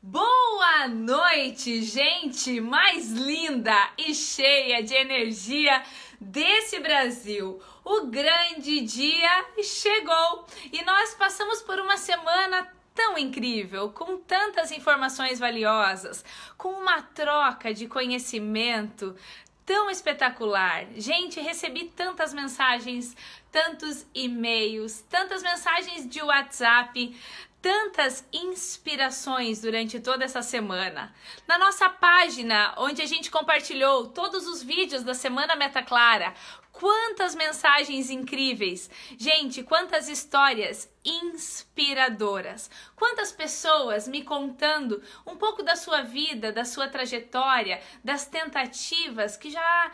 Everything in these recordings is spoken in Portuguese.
Boa noite, gente mais linda e cheia de energia desse Brasil. O grande dia chegou e nós passamos por uma semana tão incrível, com tantas informações valiosas, com uma troca de conhecimento tão espetacular. Gente, recebi tantas mensagens, tantos e-mails, tantas mensagens de WhatsApp, tantas inspirações durante toda essa semana. Na nossa página, onde a gente compartilhou todos os vídeos da Semana Meta Clara, quantas mensagens incríveis! Gente, quantas histórias inspiradoras! Quantas pessoas me contando um pouco da sua vida, da sua trajetória, das tentativas que já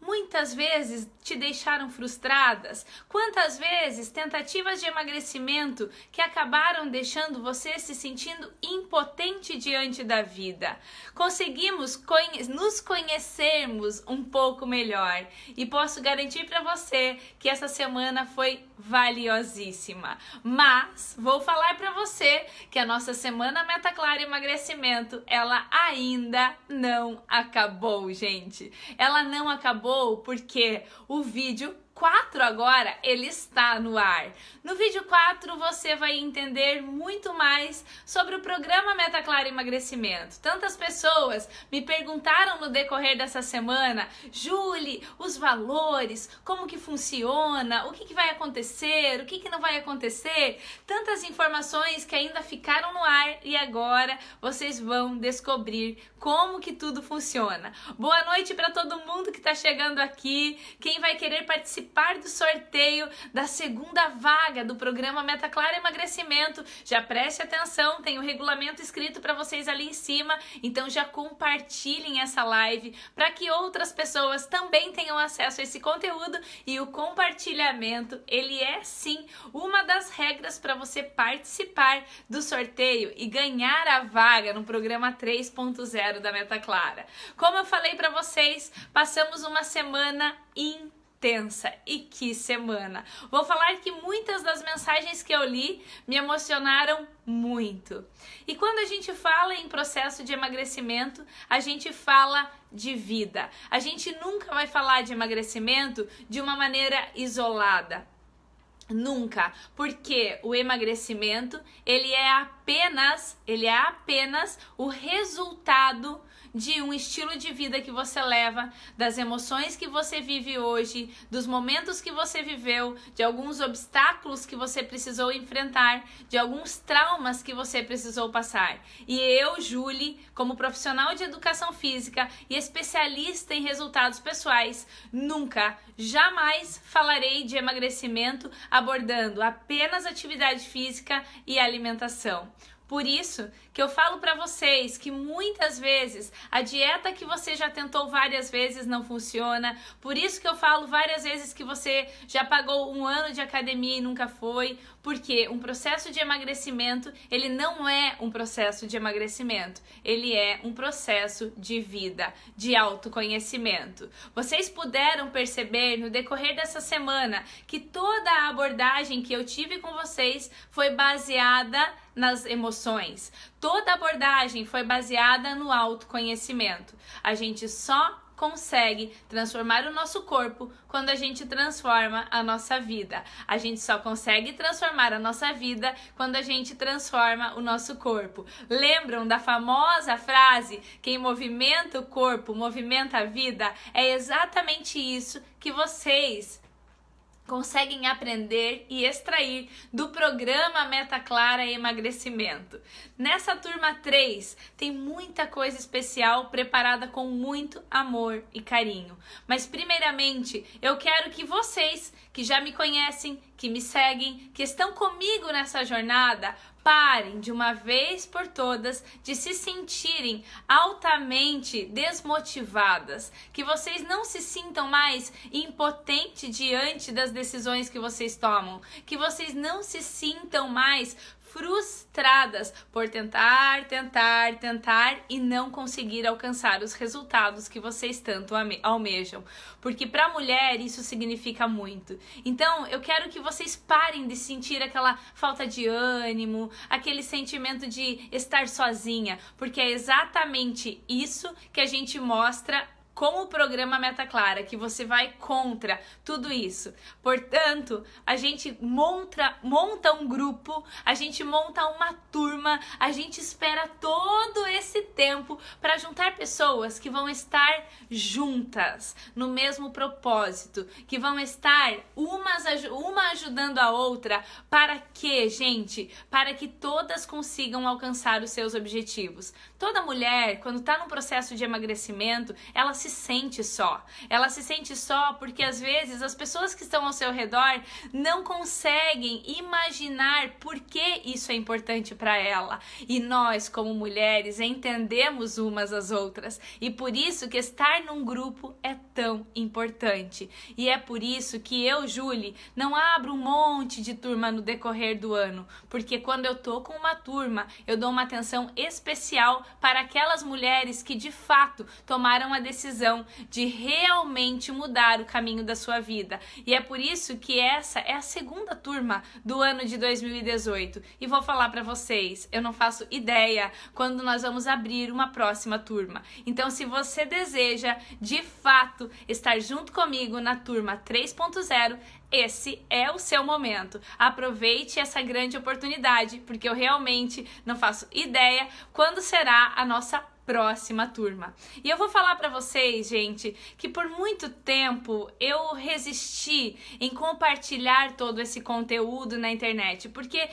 muitas vezes te deixaram frustradas? Quantas vezes tentativas de emagrecimento que acabaram deixando você se sentindo impotente diante da vida? Conseguimos conhe nos conhecermos um pouco melhor e posso garantir para você que essa semana foi valiosíssima. Mas vou falar para você que a nossa semana Meta Clara Emagrecimento, ela ainda não acabou, gente. Ela não acabou porque o vídeo 4 agora, ele está no ar. No vídeo 4 você vai entender muito mais sobre o programa Meta Clara Emagrecimento. Tantas pessoas me perguntaram no decorrer dessa semana, Julie, os valores, como que funciona, o que, que vai acontecer, o que, que não vai acontecer. Tantas informações que ainda ficaram no ar e agora vocês vão descobrir como que tudo funciona. Boa noite para todo mundo que está chegando aqui. Quem vai querer participar participar do sorteio da segunda vaga do programa Meta Clara Emagrecimento. Já preste atenção, tem o regulamento escrito para vocês ali em cima, então já compartilhem essa live para que outras pessoas também tenham acesso a esse conteúdo e o compartilhamento, ele é sim uma das regras para você participar do sorteio e ganhar a vaga no programa 3.0 da Meta Clara. Como eu falei para vocês, passamos uma semana incrível tensa e que semana! Vou falar que muitas das mensagens que eu li me emocionaram muito. E quando a gente fala em processo de emagrecimento, a gente fala de vida. A gente nunca vai falar de emagrecimento de uma maneira isolada. Nunca, porque o emagrecimento, ele é apenas, ele é apenas o resultado de um estilo de vida que você leva, das emoções que você vive hoje, dos momentos que você viveu, de alguns obstáculos que você precisou enfrentar, de alguns traumas que você precisou passar. E eu, Julie, como profissional de educação física e especialista em resultados pessoais, nunca, jamais falarei de emagrecimento abordando apenas atividade física e alimentação. Por isso que eu falo para vocês que muitas vezes a dieta que você já tentou várias vezes não funciona. Por isso que eu falo várias vezes que você já pagou um ano de academia e nunca foi, porque um processo de emagrecimento, ele não é um processo de emagrecimento, ele é um processo de vida, de autoconhecimento. Vocês puderam perceber no decorrer dessa semana que toda a abordagem que eu tive com vocês foi baseada nas emoções. Toda abordagem foi baseada no autoconhecimento. A gente só consegue transformar o nosso corpo quando a gente transforma a nossa vida. A gente só consegue transformar a nossa vida quando a gente transforma o nosso corpo. Lembram da famosa frase: quem movimenta o corpo movimenta a vida? É exatamente isso que vocês conseguem aprender e extrair do programa Meta Clara Emagrecimento. Nessa turma 3 tem muita coisa especial preparada com muito amor e carinho. Mas primeiramente, eu quero que vocês que já me conhecem, que me seguem, que estão comigo nessa jornada, parem de uma vez por todas de se sentirem altamente desmotivadas, que vocês não se sintam mais impotentes diante das decisões que vocês tomam, que vocês não se sintam mais frustradas por tentar, tentar, tentar e não conseguir alcançar os resultados que vocês tanto almejam. Porque para mulher isso significa muito. Então, eu quero que vocês parem de sentir aquela falta de ânimo, aquele sentimento de estar sozinha, porque é exatamente isso que a gente mostra com o programa Meta Clara, que você vai contra tudo isso. Portanto, a gente monta, monta um grupo, a gente monta uma turma, a gente espera todo esse tempo para juntar pessoas que vão estar juntas no mesmo propósito, que vão estar umas, uma ajudando a outra. Para quê, gente? Para que todas consigam alcançar os seus objetivos. Toda mulher, quando está num processo de emagrecimento, ela se se sente só. Ela se sente só porque às vezes as pessoas que estão ao seu redor não conseguem imaginar por que isso é importante para ela. E nós, como mulheres, entendemos umas as outras. E por isso que estar num grupo é tão importante. E é por isso que eu, Julie, não abro um monte de turma no decorrer do ano, porque quando eu tô com uma turma, eu dou uma atenção especial para aquelas mulheres que de fato tomaram a decisão decisão de realmente mudar o caminho da sua vida. E é por isso que essa é a segunda turma do ano de 2018. E vou falar para vocês, eu não faço ideia quando nós vamos abrir uma próxima turma. Então, se você deseja de fato estar junto comigo na turma 3.0, esse é o seu momento. Aproveite essa grande oportunidade, porque eu realmente não faço ideia quando será a nossa próxima turma. E eu vou falar para vocês, gente, que por muito tempo eu resisti em compartilhar todo esse conteúdo na internet, porque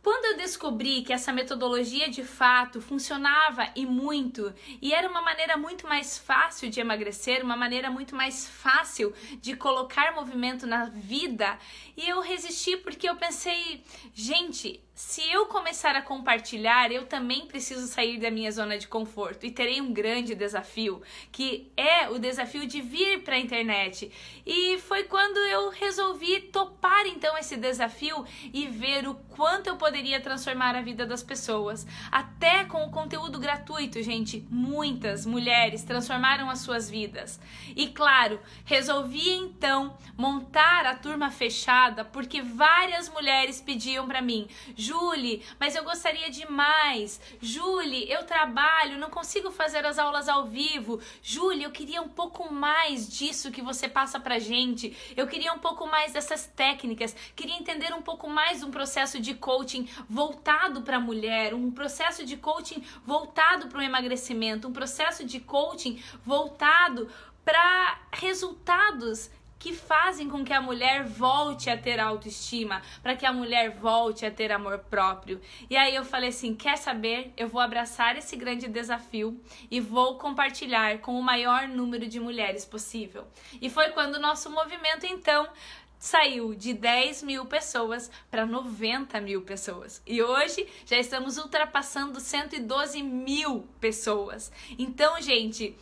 quando eu descobri que essa metodologia de fato funcionava e muito, e era uma maneira muito mais fácil de emagrecer, uma maneira muito mais fácil de colocar movimento na vida, e eu resisti porque eu pensei, gente, se eu começar a compartilhar, eu também preciso sair da minha zona de conforto e terei um grande desafio, que é o desafio de vir para a internet. E foi quando eu resolvi topar então esse desafio e ver o quanto eu poderia transformar a vida das pessoas, até com o conteúdo gratuito, gente. Muitas mulheres transformaram as suas vidas. E claro, resolvi então montar a turma fechada porque várias mulheres pediam para mim Julie, mas eu gostaria de mais. Julie, eu trabalho, não consigo fazer as aulas ao vivo. Julie, eu queria um pouco mais disso que você passa pra gente. Eu queria um pouco mais dessas técnicas. Queria entender um pouco mais um processo de coaching voltado para a mulher, um processo de coaching voltado para o emagrecimento, um processo de coaching voltado para resultados que fazem com que a mulher volte a ter autoestima, para que a mulher volte a ter amor próprio. E aí eu falei assim: quer saber? Eu vou abraçar esse grande desafio e vou compartilhar com o maior número de mulheres possível. E foi quando o nosso movimento, então, saiu de 10 mil pessoas para 90 mil pessoas. E hoje já estamos ultrapassando 112 mil pessoas. Então, gente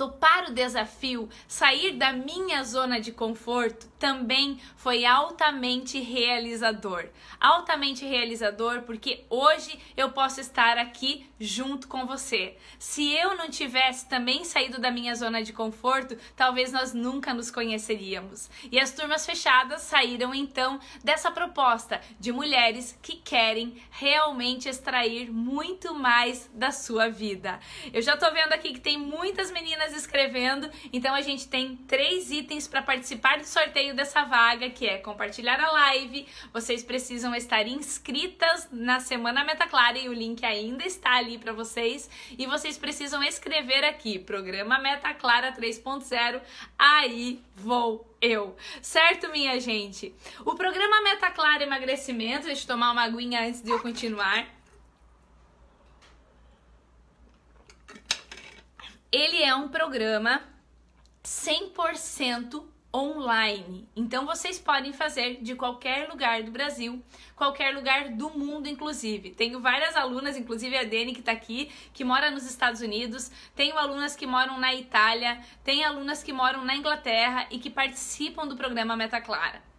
topar o desafio, sair da minha zona de conforto, também foi altamente realizador. Altamente realizador porque hoje eu posso estar aqui junto com você. Se eu não tivesse também saído da minha zona de conforto, talvez nós nunca nos conheceríamos. E as turmas fechadas saíram então dessa proposta de mulheres que querem realmente extrair muito mais da sua vida. Eu já tô vendo aqui que tem muitas meninas escrevendo. Então a gente tem três itens para participar do sorteio dessa vaga, que é compartilhar a live. Vocês precisam estar inscritas na Semana Meta Clara e o link ainda está ali para vocês. E vocês precisam escrever aqui, Programa Meta Clara 3.0. Aí vou eu. Certo, minha gente? O programa Meta Clara Emagrecimento, deixa eu tomar uma aguinha antes de eu continuar. Ele é um programa 100% online. Então vocês podem fazer de qualquer lugar do Brasil, qualquer lugar do mundo, inclusive. Tenho várias alunas, inclusive a Dani que está aqui, que mora nos Estados Unidos. Tenho alunas que moram na Itália, tenho alunas que moram na Inglaterra e que participam do programa Meta Clara.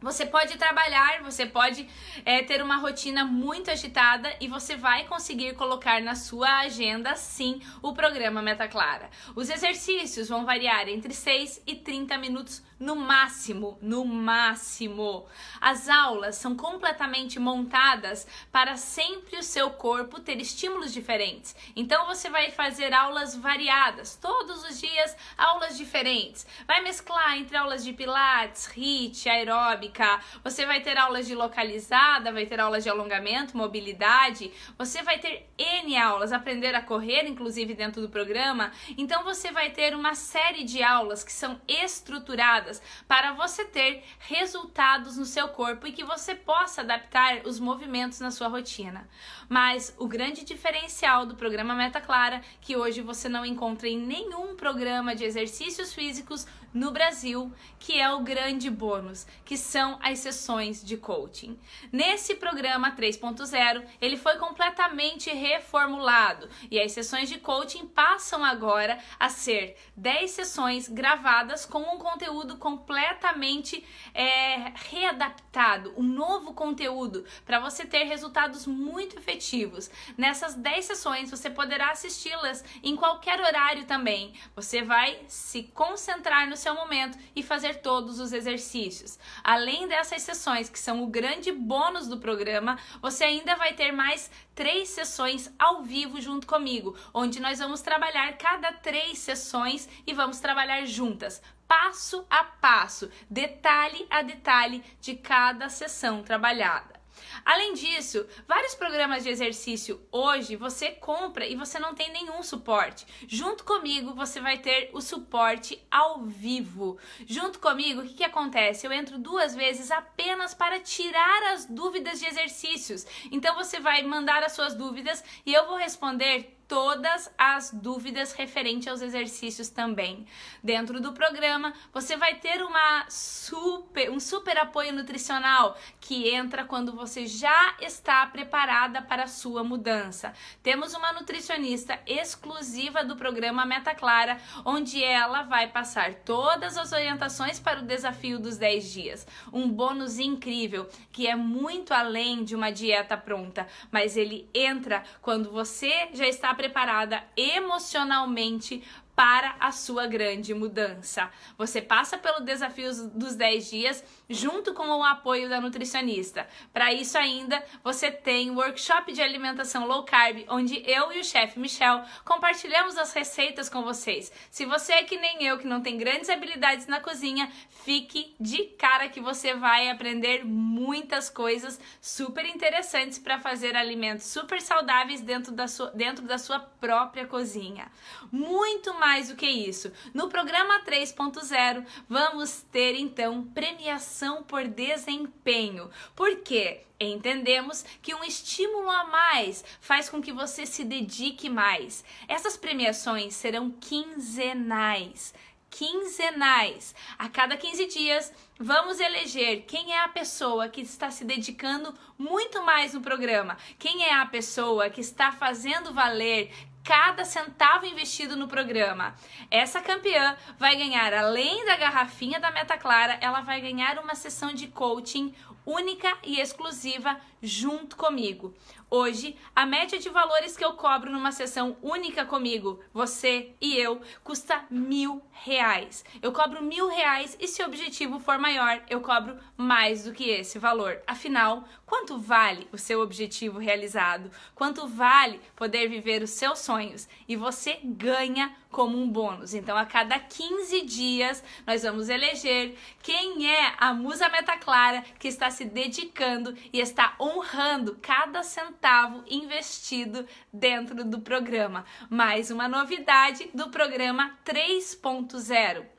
Você pode trabalhar, você pode é, ter uma rotina muito agitada e você vai conseguir colocar na sua agenda sim o programa Meta Clara. Os exercícios vão variar entre 6 e 30 minutos no máximo, no máximo. As aulas são completamente montadas para sempre o seu corpo ter estímulos diferentes. Então você vai fazer aulas variadas, todos os dias aulas diferentes. Vai mesclar entre aulas de pilates, HIIT, aeróbica. Você vai ter aulas de localizada, vai ter aulas de alongamento, mobilidade. Você vai ter N aulas, aprender a correr inclusive dentro do programa. Então você vai ter uma série de aulas que são estruturadas para você ter resultados no seu corpo e que você possa adaptar os movimentos na sua rotina. Mas o grande diferencial do programa Meta Clara, que hoje você não encontra em nenhum programa de exercícios físicos no Brasil, que é o grande bônus, que são as sessões de coaching. Nesse programa 3.0, ele foi completamente reformulado e as sessões de coaching passam agora a ser 10 sessões gravadas com um conteúdo completamente é, readaptado, um novo conteúdo para você ter resultados muito efetivos. Nessas 10 sessões você poderá assisti-las em qualquer horário também. Você vai se concentrar no seu momento e fazer todos os exercícios. Além dessas sessões, que são o grande bônus do programa, você ainda vai ter mais três sessões ao vivo junto comigo, onde nós vamos trabalhar cada três sessões e vamos trabalhar juntas passo a passo, detalhe a detalhe de cada sessão trabalhada. Além disso, vários programas de exercício hoje você compra e você não tem nenhum suporte. Junto comigo você vai ter o suporte ao vivo. Junto comigo, o que, que acontece? Eu entro duas vezes apenas para tirar as dúvidas de exercícios. Então você vai mandar as suas dúvidas e eu vou responder todas as dúvidas referentes aos exercícios também. Dentro do programa, você vai ter uma super, um super apoio nutricional que entra quando você já está preparada para a sua mudança. Temos uma nutricionista exclusiva do programa Meta Clara, onde ela vai passar todas as orientações para o desafio dos 10 dias. Um bônus incrível que é muito além de uma dieta pronta, mas ele entra quando você já está preparada emocionalmente para a sua grande mudança. Você passa pelo desafio dos 10 dias junto com o apoio da nutricionista. Para isso ainda, você tem workshop de alimentação low carb, onde eu e o chefe Michel compartilhamos as receitas com vocês. Se você é que nem eu, que não tem grandes habilidades na cozinha, fique de cara que você vai aprender muitas coisas super interessantes para fazer alimentos super saudáveis dentro da sua, dentro da sua própria cozinha. Muito mais mais do que isso. No programa 3.0, vamos ter então premiação por desempenho. Por quê? Entendemos que um estímulo a mais faz com que você se dedique mais. Essas premiações serão quinzenais quinzenais. A cada 15 dias, vamos eleger quem é a pessoa que está se dedicando muito mais no programa, quem é a pessoa que está fazendo valer cada centavo investido no programa. Essa campeã vai ganhar, além da garrafinha da Meta Clara, ela vai ganhar uma sessão de coaching única e exclusiva junto comigo. Hoje, a média de valores que eu cobro numa sessão única comigo, você e eu, custa mil reais. Eu cobro mil reais e se o objetivo for maior, eu cobro mais do que esse valor. Afinal, quanto vale o seu objetivo realizado? Quanto vale poder viver os seus sonhos? E você ganha como um bônus. Então, a cada 15 dias, nós vamos eleger quem é a musa meta clara que está se dedicando e está honrando cada centavo investido dentro do programa. Mais uma novidade do programa 3.0.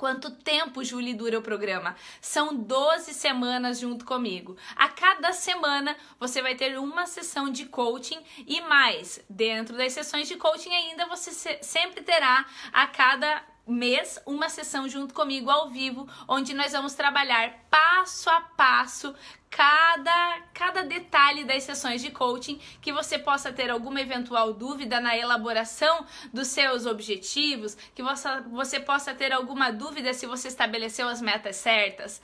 Quanto tempo, Julie, dura o programa? São 12 semanas junto comigo. A cada semana você vai ter uma sessão de coaching e mais. Dentro das sessões de coaching ainda você sempre terá a cada mês uma sessão junto comigo ao vivo, onde nós vamos trabalhar passo a passo cada, cada detalhe das sessões de coaching, que você possa ter alguma eventual dúvida na elaboração dos seus objetivos, que você, você possa ter alguma dúvida se você estabeleceu as metas certas.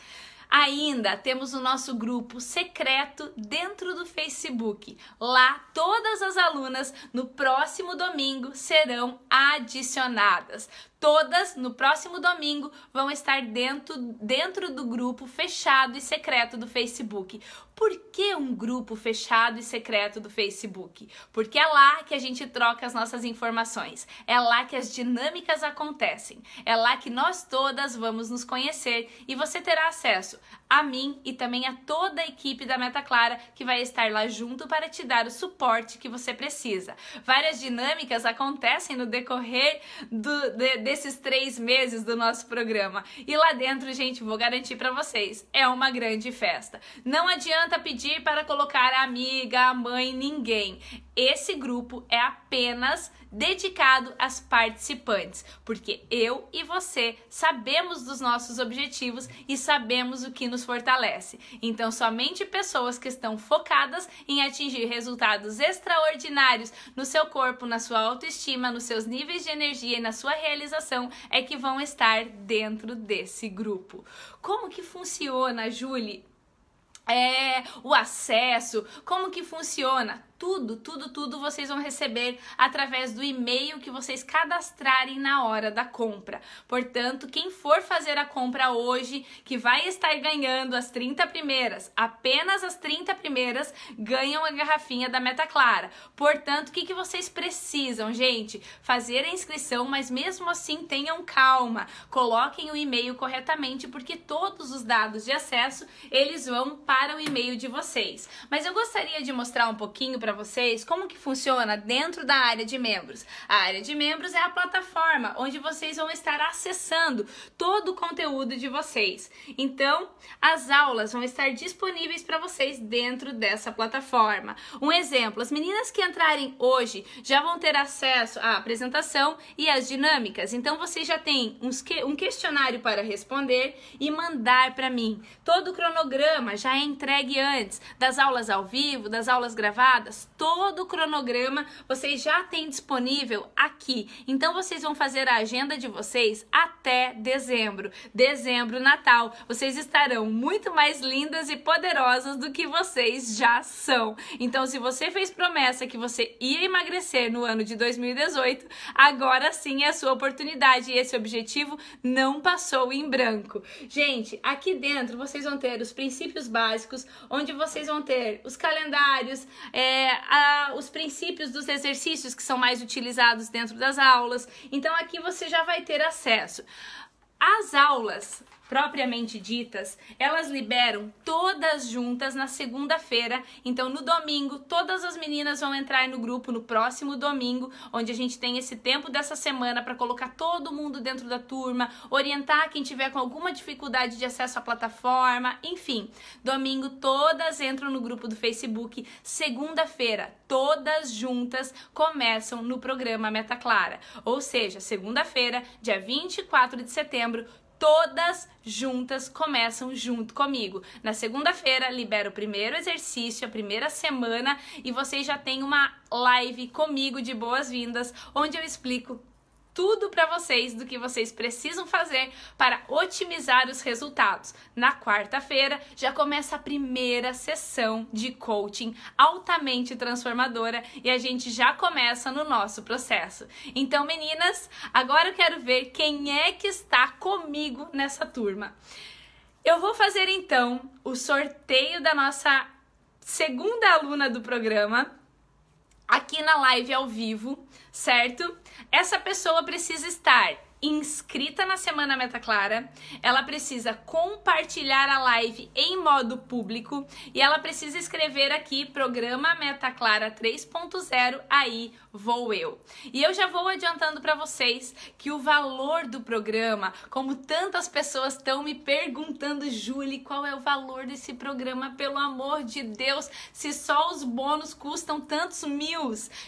Ainda temos o nosso grupo secreto dentro do Facebook. Lá, todas as alunas no próximo domingo serão adicionadas. Todas no próximo domingo vão estar dentro, dentro do grupo fechado e secreto do Facebook. Por que um grupo fechado e secreto do Facebook? Porque é lá que a gente troca as nossas informações, é lá que as dinâmicas acontecem, é lá que nós todas vamos nos conhecer e você terá acesso a mim e também a toda a equipe da Meta Clara que vai estar lá junto para te dar o suporte que você precisa. Várias dinâmicas acontecem no decorrer do, de, desses três meses do nosso programa e lá dentro, gente, vou garantir para vocês, é uma grande festa. Não adianta pedir para colocar amiga, mãe, ninguém. Esse grupo é apenas dedicado às participantes, porque eu e você sabemos dos nossos objetivos e sabemos o que nos fortalece. Então, somente pessoas que estão focadas em atingir resultados extraordinários no seu corpo, na sua autoestima, nos seus níveis de energia e na sua realização é que vão estar dentro desse grupo. Como que funciona, Julie? É, o acesso, como que funciona? Tudo, tudo, tudo vocês vão receber através do e-mail que vocês cadastrarem na hora da compra. Portanto, quem for fazer a compra hoje, que vai estar ganhando as 30 primeiras, apenas as 30 primeiras ganham a garrafinha da Meta Clara. Portanto, o que, que vocês precisam, gente? Fazer a inscrição, mas mesmo assim tenham calma. Coloquem o e-mail corretamente, porque todos os dados de acesso eles vão para o e-mail de vocês. Mas eu gostaria de mostrar um pouquinho para vocês como que funciona dentro da área de membros. A área de membros é a plataforma onde vocês vão estar acessando todo o conteúdo de vocês. Então, as aulas vão estar disponíveis para vocês dentro dessa plataforma. Um exemplo, as meninas que entrarem hoje já vão ter acesso à apresentação e às dinâmicas. Então, vocês já têm um questionário para responder e mandar para mim. Todo o cronograma já é entregue antes das aulas ao vivo, das aulas gravadas, todo o cronograma vocês já têm disponível aqui. Então vocês vão fazer a agenda de vocês até dezembro. Dezembro, Natal, vocês estarão muito mais lindas e poderosas do que vocês já são. Então, se você fez promessa que você ia emagrecer no ano de 2018, agora sim é a sua oportunidade e esse objetivo não passou em branco. Gente, aqui dentro vocês vão ter os princípios básicos, onde vocês vão ter os calendários, é, a, os princípios dos exercícios que são mais utilizados dentro das aulas. Então aqui você já vai ter acesso. As aulas propriamente ditas, elas liberam todas juntas na segunda-feira. Então, no domingo, todas as meninas vão entrar no grupo no próximo domingo, onde a gente tem esse tempo dessa semana para colocar todo mundo dentro da turma, orientar quem tiver com alguma dificuldade de acesso à plataforma, enfim. Domingo, todas entram no grupo do Facebook. Segunda-feira, todas juntas começam no programa Meta Clara. Ou seja, segunda-feira, dia 24 de setembro, todas juntas começam junto comigo. Na segunda-feira, libero o primeiro exercício, a primeira semana, e vocês já têm uma live comigo de boas-vindas, onde eu explico tudo para vocês do que vocês precisam fazer para otimizar os resultados. Na quarta-feira já começa a primeira sessão de coaching altamente transformadora e a gente já começa no nosso processo. Então, meninas, agora eu quero ver quem é que está comigo nessa turma. Eu vou fazer então o sorteio da nossa segunda aluna do programa aqui na live ao vivo, certo? Essa pessoa precisa estar inscrita na Semana Meta Clara, ela precisa compartilhar a live em modo público e ela precisa escrever aqui Programa Meta Clara 3.0, aí vou eu. E eu já vou adiantando para vocês que o valor do programa, como tantas pessoas estão me perguntando, Julie, qual é o valor desse programa? Pelo amor de Deus, se só os bônus custam tantos mil,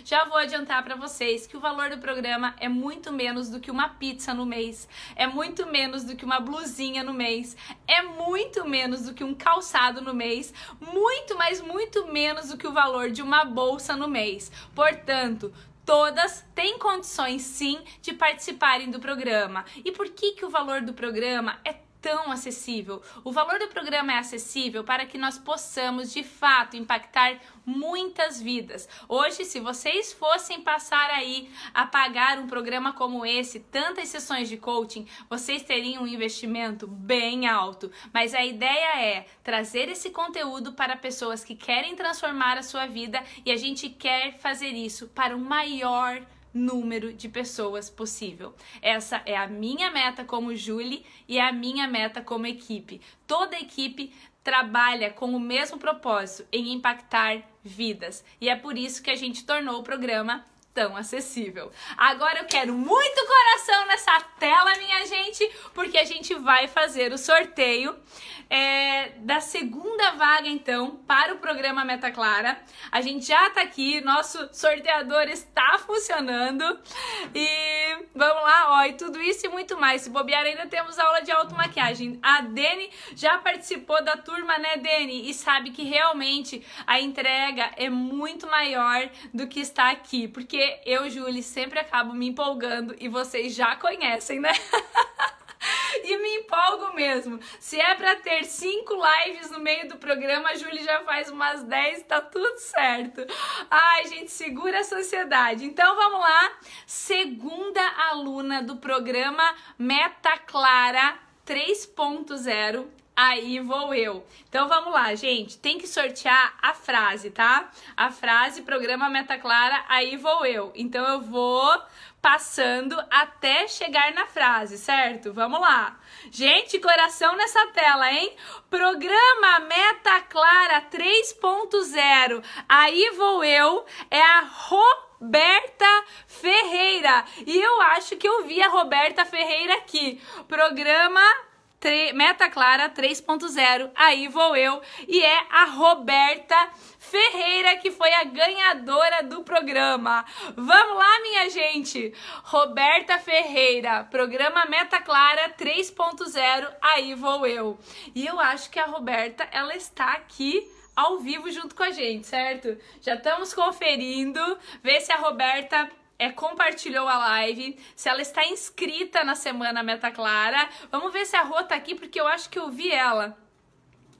já vou adiantar para vocês que o valor do programa é muito menos do que uma pizza pizza no mês, é muito menos do que uma blusinha no mês, é muito menos do que um calçado no mês, muito, mas muito menos do que o valor de uma bolsa no mês. Portanto, todas têm condições sim de participarem do programa. E por que que o valor do programa é tão acessível. O valor do programa é acessível para que nós possamos de fato impactar muitas vidas. Hoje, se vocês fossem passar aí a pagar um programa como esse, tantas sessões de coaching, vocês teriam um investimento bem alto. Mas a ideia é trazer esse conteúdo para pessoas que querem transformar a sua vida e a gente quer fazer isso para o maior número de pessoas possível. Essa é a minha meta como Julie e é a minha meta como equipe. Toda equipe trabalha com o mesmo propósito em impactar vidas. E é por isso que a gente tornou o programa tão acessível. Agora eu quero muito coração nessa tela, minha gente, porque a gente vai fazer o sorteio é, da segunda vaga, então, para o programa Meta Clara. A gente já tá aqui, nosso sorteador está funcionando. E vamos lá, ó, e tudo isso e muito mais. Se bobear, ainda temos aula de automaquiagem. A Dani já participou da turma, né, Dani? E sabe que realmente a entrega é muito maior do que está aqui, porque eu, Julie, sempre acabo me empolgando e vocês já conhecem, né? e me empolgo mesmo. Se é para ter cinco lives no meio do programa, a Julie já faz umas 10, tá tudo certo. Ai, gente, segura a sociedade. Então vamos lá. Segunda aluna do programa Meta Clara 3.0 aí vou eu. Então vamos lá, gente. Tem que sortear a frase, tá? A frase, programa Meta Clara, aí vou eu. Então eu vou passando até chegar na frase, certo? Vamos lá. Gente, coração nessa tela, hein? Programa Meta Clara 3.0. Aí vou eu. É a Roberta Ferreira. E eu acho que eu vi a Roberta Ferreira aqui. Programa Meta Clara 3.0, aí vou eu, e é a Roberta Ferreira que foi a ganhadora do programa. Vamos lá, minha gente! Roberta Ferreira, programa Meta Clara 3.0, aí vou eu. E eu acho que a Roberta, ela está aqui ao vivo junto com a gente, certo? Já estamos conferindo, ver se a Roberta é, compartilhou a live, se ela está inscrita na Semana Meta Clara. Vamos ver se a Rô tá aqui, porque eu acho que eu vi ela.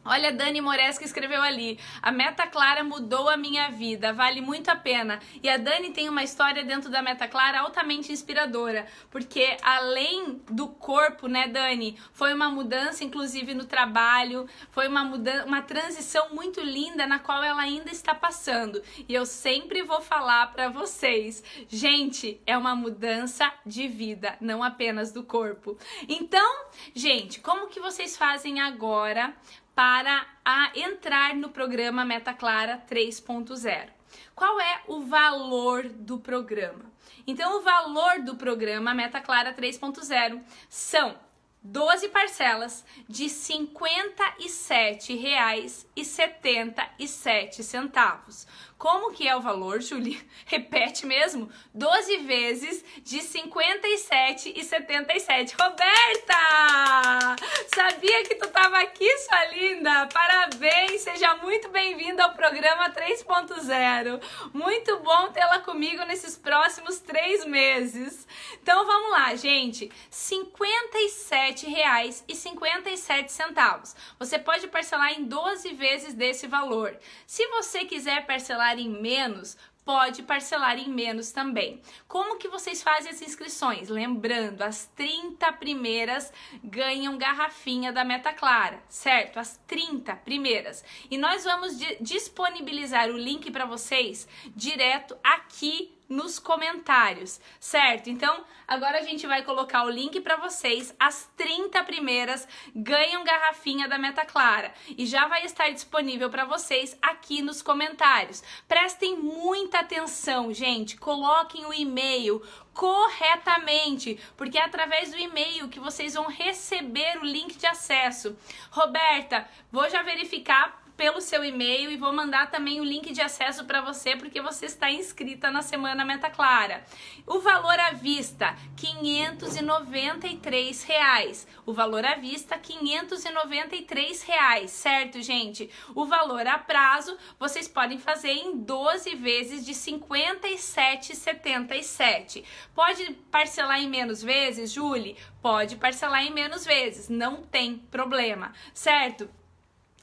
Olha, Dani Moresca escreveu ali: a meta clara mudou a minha vida, vale muito a pena. E a Dani tem uma história dentro da meta clara altamente inspiradora, porque além do corpo, né, Dani, foi uma mudança, inclusive no trabalho, foi uma mudança, uma transição muito linda na qual ela ainda está passando. E eu sempre vou falar para vocês, gente, é uma mudança de vida, não apenas do corpo. Então, gente, como que vocês fazem agora? Para a entrar no programa Meta Clara 3.0. Qual é o valor do programa? Então, o valor do programa Meta Clara 3.0 são 12 parcelas de R$ 57,77. Como que é o valor, Julie? Repete mesmo. 12 vezes de 57,77. Roberta! Sabia que tu estava aqui, sua linda? Parabéns! Seja muito bem-vinda ao programa 3.0. Muito bom tê-la comigo nesses próximos três meses. Então vamos lá, gente. R$ 57,57. Você pode parcelar em 12 vezes desse valor. Se você quiser parcelar parcelar em menos, pode parcelar em menos também. Como que vocês fazem as inscrições? Lembrando, as 30 primeiras ganham garrafinha da Meta Clara, certo? As 30 primeiras. E nós vamos disponibilizar o link para vocês direto aqui nos comentários, certo? Então, agora a gente vai colocar o link para vocês. As 30 primeiras ganham garrafinha da Meta Clara e já vai estar disponível para vocês aqui nos comentários. Prestem muita atenção, gente. Coloquem o e-mail corretamente, porque é através do e-mail que vocês vão receber o link de acesso. Roberta, vou já verificar pelo seu e-mail e vou mandar também o link de acesso para você porque você está inscrita na Semana Meta Clara. O valor à vista, 593 reais. O valor à vista, 593 reais, certo, gente? O valor a prazo, vocês podem fazer em 12 vezes de R$ 57,77. Pode parcelar em menos vezes, Julie? Pode parcelar em menos vezes, não tem problema, certo?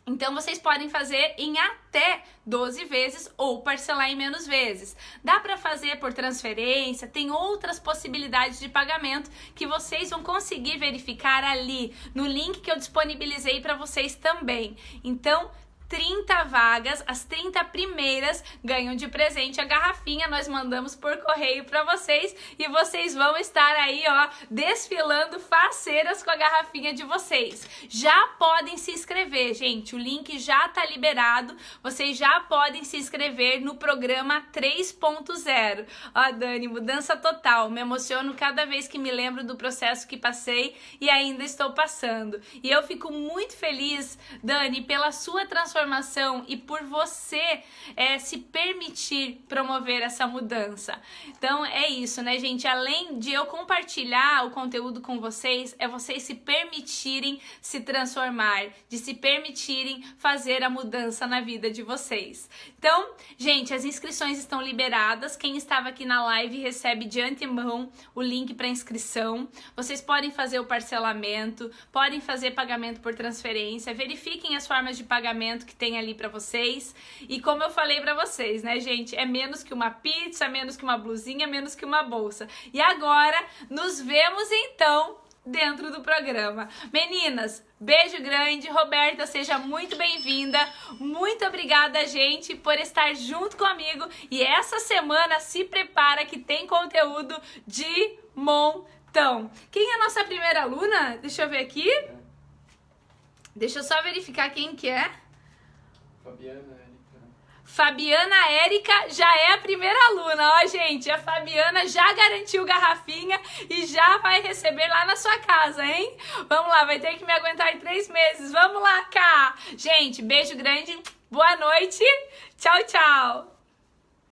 Então vocês podem fazer em até 12 vezes ou parcelar em menos vezes. Dá para fazer por transferência, tem outras possibilidades de pagamento que vocês vão conseguir verificar ali no link que eu disponibilizei para vocês também. Então, 30 vagas, as 30 primeiras ganham de presente a garrafinha. Nós mandamos por correio para vocês e vocês vão estar aí, ó, desfilando faceiras com a garrafinha de vocês. Já podem se inscrever, gente. O link já tá liberado. Vocês já podem se inscrever no programa 3.0. Ó, Dani, mudança total. Me emociono cada vez que me lembro do processo que passei e ainda estou passando. E eu fico muito feliz, Dani, pela sua transformação transformação e por você é, se permitir promover essa mudança. Então é isso, né, gente? Além de eu compartilhar o conteúdo com vocês, é vocês se permitirem se transformar, de se permitirem fazer a mudança na vida de vocês. Então, gente, as inscrições estão liberadas. Quem estava aqui na live recebe de antemão o link para inscrição. Vocês podem fazer o parcelamento, podem fazer pagamento por transferência. Verifiquem as formas de pagamento que tem ali para vocês. E como eu falei para vocês, né, gente, é menos que uma pizza, menos que uma blusinha, menos que uma bolsa. E agora nos vemos então dentro do programa. Meninas, beijo grande. Roberta, seja muito bem-vinda. Muito obrigada, gente, por estar junto comigo. E essa semana se prepara que tem conteúdo de montão. Quem é a nossa primeira aluna? Deixa eu ver aqui. Deixa eu só verificar quem que é. Fabiana Érica. Fabiana Érica já é a primeira aluna, ó, gente. A Fabiana já garantiu garrafinha e já vai receber lá na sua casa, hein? Vamos lá, vai ter que me aguentar três meses. Vamos lá, cá. Gente, beijo grande, boa noite. Tchau, tchau.